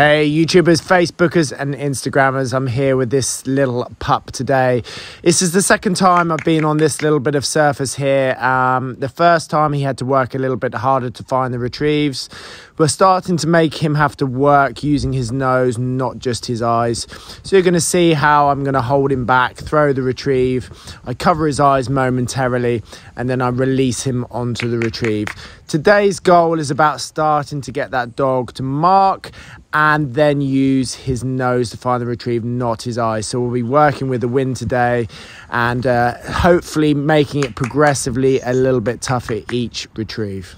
Hey, YouTubers, Facebookers, and Instagrammers. I'm here with this little pup today. This is the second time I've been on this little bit of surface here. Um, the first time he had to work a little bit harder to find the retrieves. We're starting to make him have to work using his nose, not just his eyes. So you're going to see how I'm going to hold him back, throw the retrieve. I cover his eyes momentarily, and then I release him onto the retrieve. Today's goal is about starting to get that dog to mark and then use his nose to find the retrieve, not his eyes. So we'll be working with the wind today and uh, hopefully making it progressively a little bit tougher each retrieve.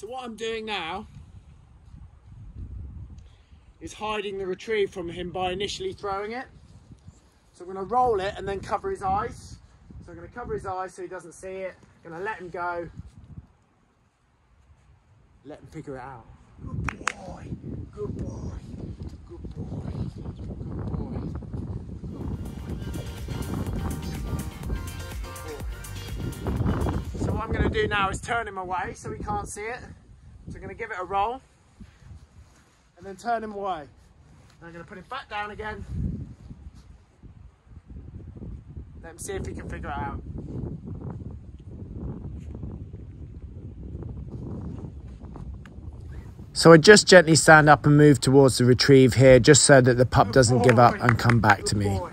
So what I'm doing now is hiding the retrieve from him by initially throwing it. So I'm going to roll it and then cover his eyes. So I'm going to cover his eyes so he doesn't see it. Going to let him go. Let him figure it out. Good boy. Good boy. Good boy. Good boy. So what I'm going to do now is turn him away so he can't see it. So I'm going to give it a roll and then turn him away. And I'm going to put him back down again. Let him see if he can figure it out. So I just gently stand up and move towards the retrieve here, just so that the pup Good doesn't boy. give up and come back Good to me. Boy.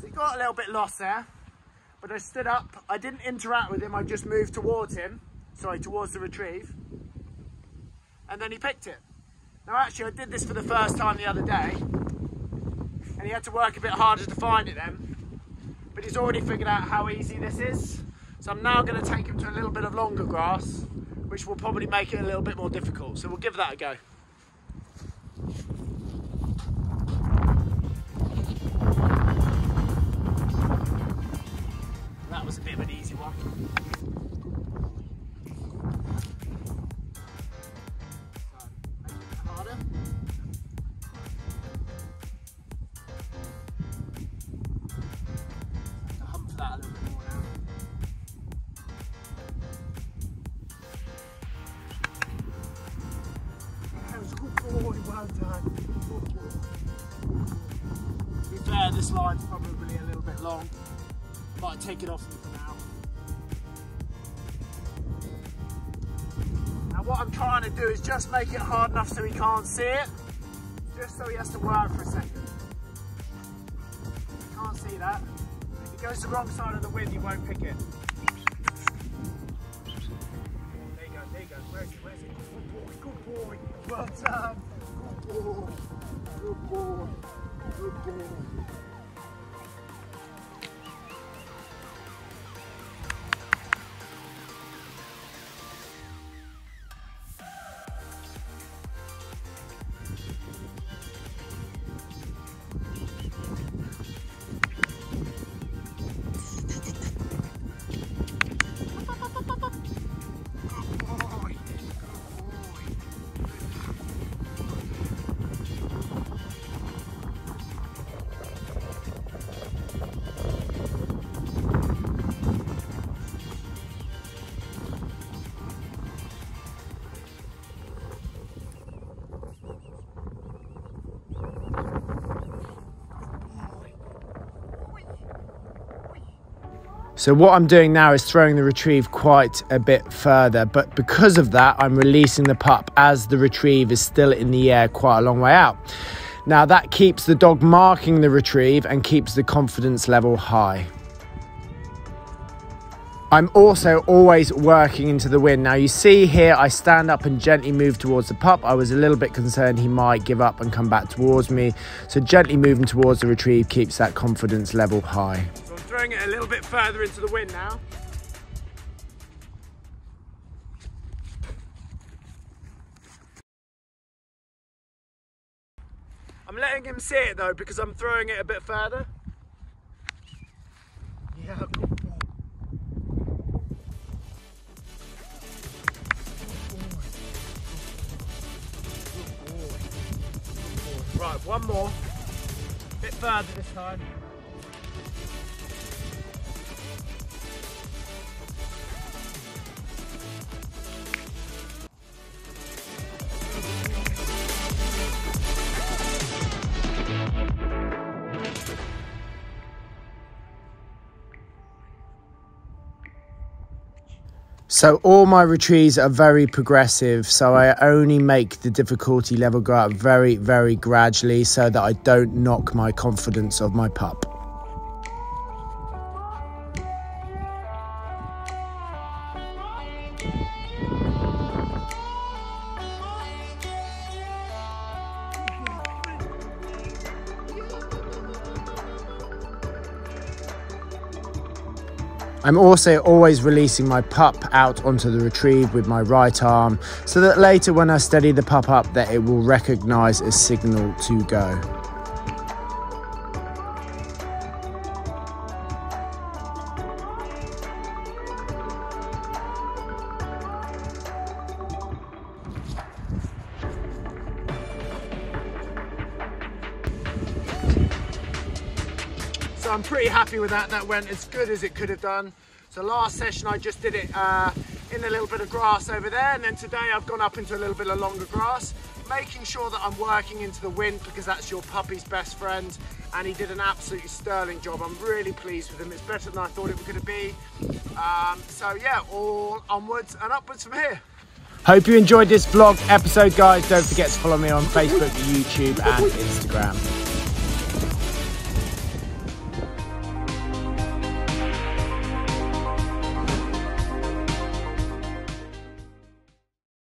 So he got a little bit lost there, but I stood up. I didn't interact with him. I just moved towards him. Sorry, towards the retrieve. And then he picked it. Now actually I did this for the first time the other day. And he had to work a bit harder to find it then. But he's already figured out how easy this is. So I'm now going to take him to a little bit of longer grass which will probably make it a little bit more difficult. So we'll give that a go. That was a bit of an easy one. Little bit more now. Oh, this line's probably a little bit long. Might take it off for now. Now what I'm trying to do is just make it hard enough so he can't see it. Just so he has to work for a second. He can't see that. If he goes the wrong side of the wind, he won't pick it. There you go, there you go. Good boy, good boy. Well done. Good boy, good boy, good boy. So what I'm doing now is throwing the retrieve quite a bit further, but because of that, I'm releasing the pup as the retrieve is still in the air quite a long way out. Now that keeps the dog marking the retrieve and keeps the confidence level high. I'm also always working into the wind. Now you see here, I stand up and gently move towards the pup. I was a little bit concerned he might give up and come back towards me. So gently moving towards the retrieve keeps that confidence level high. Throwing it a little bit further into the wind now. I'm letting him see it though because I'm throwing it a bit further. Yeah, Right, one more. Bit further this time. So all my retrieves are very progressive. So I only make the difficulty level go up very, very gradually so that I don't knock my confidence of my pup. I'm also always releasing my pup out onto the retrieve with my right arm so that later when I steady the pup up that it will recognise a signal to go. So I'm pretty happy with that. That went as good as it could have done. So last session I just did it uh, in a little bit of grass over there and then today I've gone up into a little bit of longer grass making sure that I'm working into the wind because that's your puppy's best friend and he did an absolutely sterling job. I'm really pleased with him. It's better than I thought it was going to be. Um, so yeah, all onwards and upwards from here. Hope you enjoyed this vlog episode guys. Don't forget to follow me on Facebook, YouTube and Instagram.